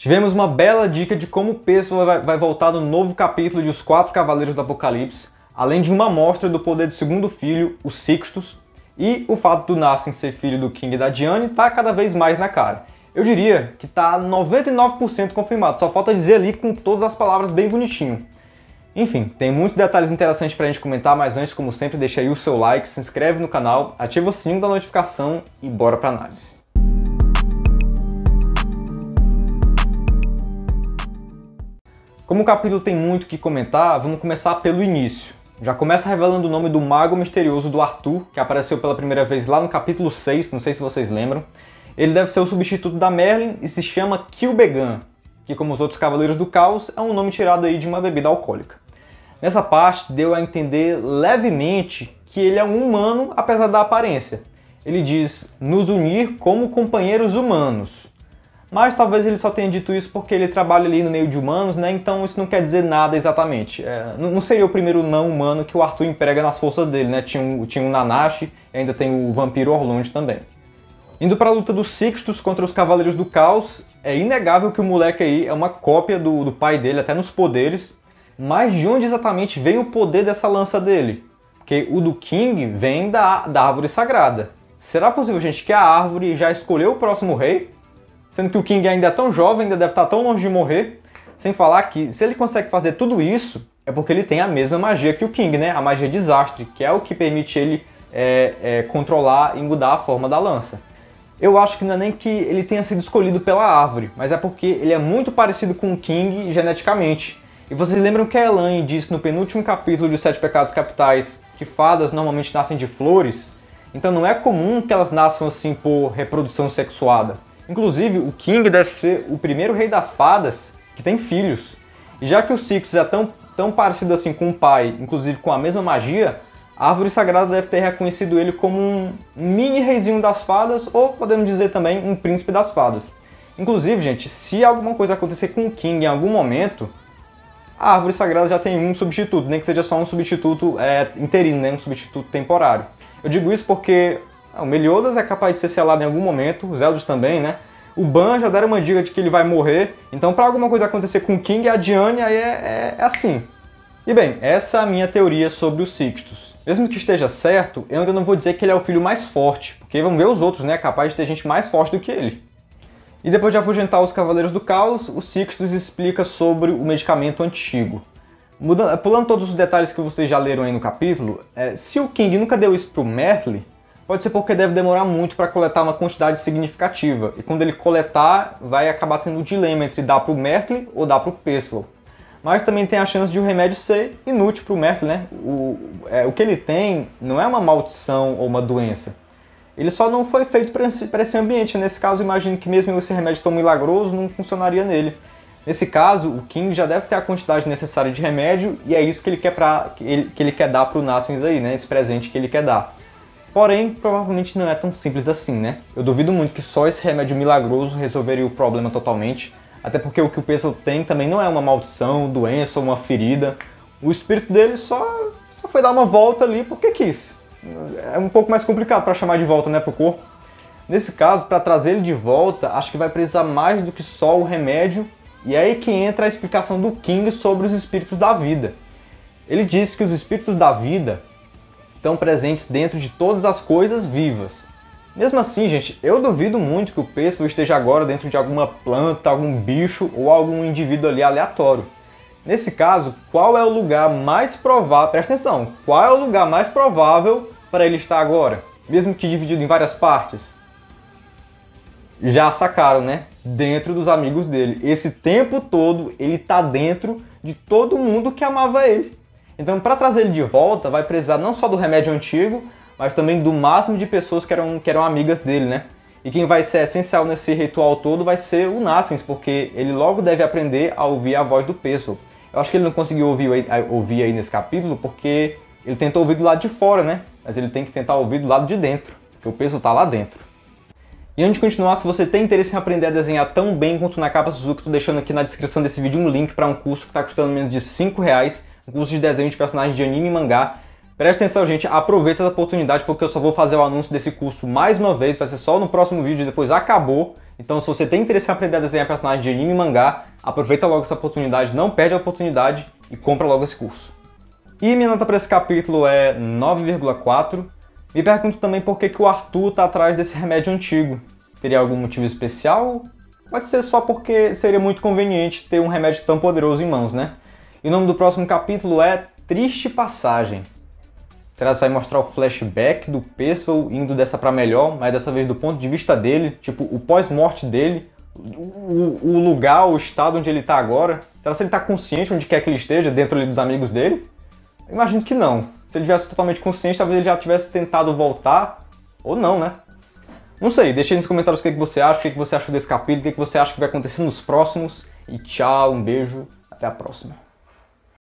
Tivemos uma bela dica de como o Pessoa vai, voltar no novo capítulo de Os Quatro Cavaleiros do Apocalipse, além de uma amostra do poder do segundo filho, o Sixtus, e o fato do Nassim ser filho do King e da Diane tá cada vez mais na cara. Eu diria que tá 99% confirmado, só falta dizer ali com todas as palavras bem bonitinho. Enfim, tem muitos detalhes interessantes pra gente comentar, mas antes, como sempre, deixa aí o seu like, se inscreve no canal, ativa o sininho da notificação e bora pra análise. Como o capítulo tem muito que comentar, vamos começar pelo início. Já começa revelando o nome do mago misterioso do Arthur, que apareceu pela primeira vez lá no capítulo 6, não sei se vocês lembram. Ele deve ser o substituto da Merlin e se chama Kilbegan, que como os outros Cavaleiros do Caos, é um nome tirado aí de uma bebida alcoólica. Nessa parte deu a entender levemente que ele é um humano apesar da aparência. Ele diz nos unir como companheiros humanos. Mas talvez ele só tenha dito isso porque ele trabalha ali no meio de humanos, né? Então isso não quer dizer nada exatamente. É, não seria o primeiro não humano que o Arthur emprega nas forças dele, né? Tinha, um, tinha um Nanashi e ainda tem o Vampiro Orlund também. Indo para a luta dos Sixtus contra os Cavaleiros do Caos, é inegável que o moleque aí é uma cópia do, do pai dele, até nos poderes. Mas de onde exatamente vem o poder dessa lança dele? Porque o do King vem da, da árvore sagrada. Será possível, gente, que a árvore já escolheu o próximo rei? Sendo que o King ainda é tão jovem, ainda deve estar tão longe de morrer. Sem falar que se ele consegue fazer tudo isso, é porque ele tem a mesma magia que o King, né? A magia desastre, que é o que permite ele é, é, controlar e mudar a forma da lança. Eu acho que não é nem que ele tenha sido escolhido pela árvore, mas é porque ele é muito parecido com o King geneticamente. E vocês lembram que a Elaine disse no penúltimo capítulo de Os Sete Pecados Capitais que fadas normalmente nascem de flores? Então não é comum que elas nasçam assim por reprodução sexuada. Inclusive, o King deve ser o primeiro rei das fadas que tem filhos. E já que o Six é tão, tão parecido assim com o pai, inclusive com a mesma magia, a árvore sagrada deve ter reconhecido ele como um mini reizinho das fadas, ou podemos dizer também um príncipe das fadas. Inclusive, gente, se alguma coisa acontecer com o King em algum momento, a árvore sagrada já tem um substituto, nem que seja só um substituto é, interino, né? um substituto temporário. Eu digo isso porque o Meliodas é capaz de ser selado em algum momento, os Eldos também, né? O Ban já deram uma dica de que ele vai morrer, então para alguma coisa acontecer com o King e a Diane, aí é, é, é, assim. E bem, essa é a minha teoria sobre o Sixtus. Mesmo que esteja certo, eu ainda não vou dizer que ele é o filho mais forte, porque vamos ver os outros, né? Capaz de ter gente mais forte do que ele. E depois de afugentar os Cavaleiros do Caos, o Sixtus explica sobre o medicamento antigo. Mudando, pulando todos os detalhes que vocês já leram aí no capítulo, é, se o King nunca deu isso pro Merle, Pode ser porque deve demorar muito para coletar uma quantidade significativa, e quando ele coletar, vai acabar tendo o dilema entre dar para o Merkley ou dar para o Pessoal. Mas também tem a chance de o remédio ser inútil para o Merkley, né? O, é, o que ele tem não é uma maldição ou uma doença. Ele só não foi feito para esse, esse ambiente. Nesse caso, imagino que mesmo esse remédio tão milagroso não funcionaria nele. Nesse caso, o King já deve ter a quantidade necessária de remédio e é isso que ele quer, pra, que ele, que ele quer dar para o Nassens aí, né? Esse presente que ele quer dar. Porém, provavelmente não é tão simples assim, né? Eu duvido muito que só esse remédio milagroso resolveria o problema totalmente, até porque o que o Pessoal tem também não é uma maldição, doença ou uma ferida. O espírito dele só, só foi dar uma volta ali porque quis. É um pouco mais complicado para chamar de volta, né, pro corpo. Nesse caso, para trazer ele de volta, acho que vai precisar mais do que só o remédio, e é aí que entra a explicação do King sobre os espíritos da vida. Ele disse que os espíritos da vida estão presentes dentro de todas as coisas vivas. Mesmo assim, gente, eu duvido muito que o pêssego esteja agora dentro de alguma planta, algum bicho ou algum indivíduo ali aleatório. Nesse caso, qual é o lugar mais provável? Presta atenção, qual é o lugar mais provável para ele estar agora? Mesmo que dividido em várias partes? Já sacaram, né? Dentro dos amigos dele. Esse tempo todo ele está dentro de todo mundo que amava ele. Então, para trazer ele de volta, vai precisar não só do remédio antigo, mas também do máximo de pessoas que eram, que eram amigas dele, né? E quem vai ser essencial nesse ritual todo vai ser o Nassens, porque ele logo deve aprender a ouvir a voz do peso. Eu acho que ele não conseguiu ouvir, ouvir aí nesse capítulo porque ele tentou ouvir do lado de fora, né? Mas ele tem que tentar ouvir do lado de dentro, porque o peso está lá dentro. E antes de continuar, se você tem interesse em aprender a desenhar tão bem quanto na capa Suzuki, estou deixando aqui na descrição desse vídeo um link para um curso que está custando menos de 5 reais um curso de desenho de personagens de anime e mangá. Presta atenção, gente, aproveita essa oportunidade porque eu só vou fazer o anúncio desse curso mais uma vez, vai ser só no próximo vídeo, depois acabou. Então, se você tem interesse em aprender a desenhar personagens de anime e mangá, aproveita logo essa oportunidade, não perde a oportunidade e compra logo esse curso. E minha nota para esse capítulo é 9,4. Me pergunto também por que, que o Arthur está atrás desse remédio antigo. Teria algum motivo especial? Pode ser só porque seria muito conveniente ter um remédio tão poderoso em mãos, né? E o nome do próximo capítulo é Triste Passagem. Será que vai mostrar o flashback do Percival indo dessa para melhor, mas dessa vez do ponto de vista dele, tipo o pós-morte dele, o, o, lugar, o estado onde ele está agora? Será que ele está consciente onde quer que ele esteja, dentro ali dos amigos dele? Imagino que não. Se ele tivesse totalmente consciente, talvez ele já tivesse tentado voltar, ou não, né? Não sei, deixa aí nos comentários o que, você acha, o que, você achou desse capítulo, o que você acha que vai acontecer nos próximos. E tchau, um beijo, até a próxima.